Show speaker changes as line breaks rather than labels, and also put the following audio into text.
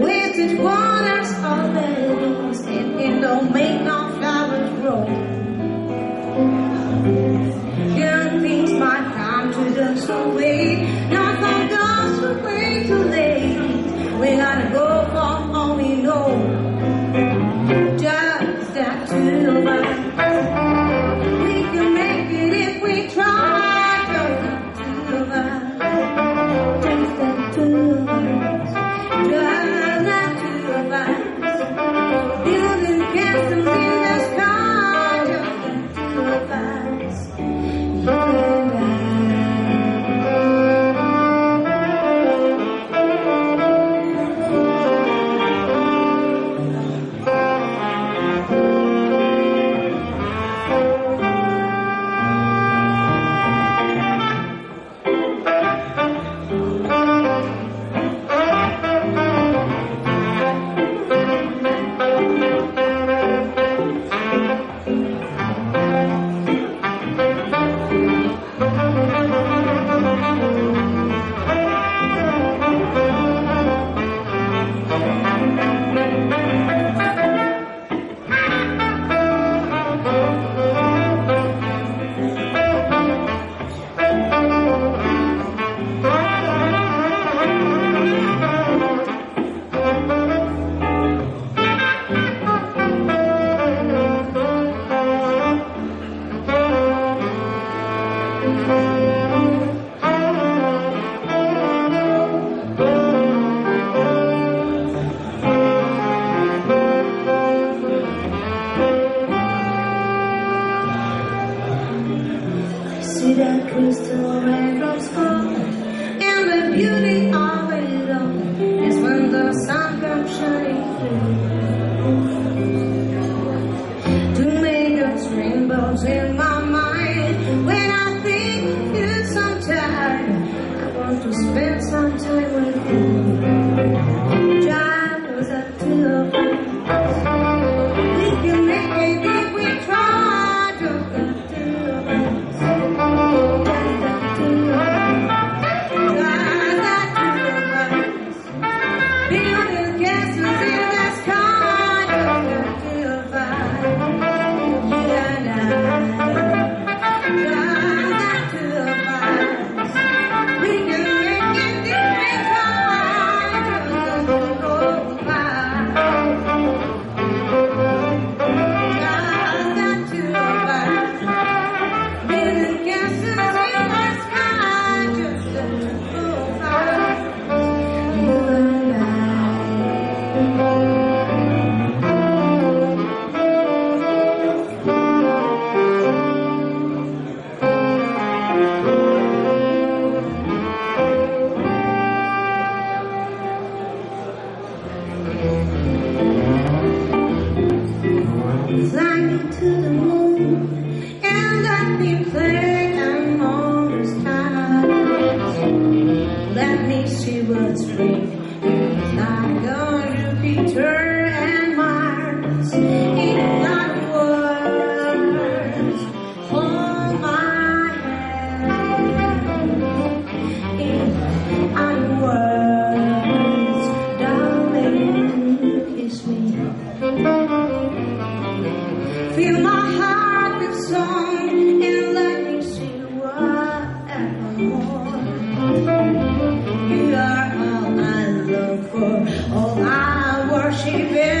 Wasted one as the crystal raindrops fall And the beauty of it all Is when the sun comes shining through. To make us rainbows in my mind. When I think of you sometimes I want to spend some time with you. Drive us up to the I need to Fill my heart with song and let me sing. You are all I look for, all I worship.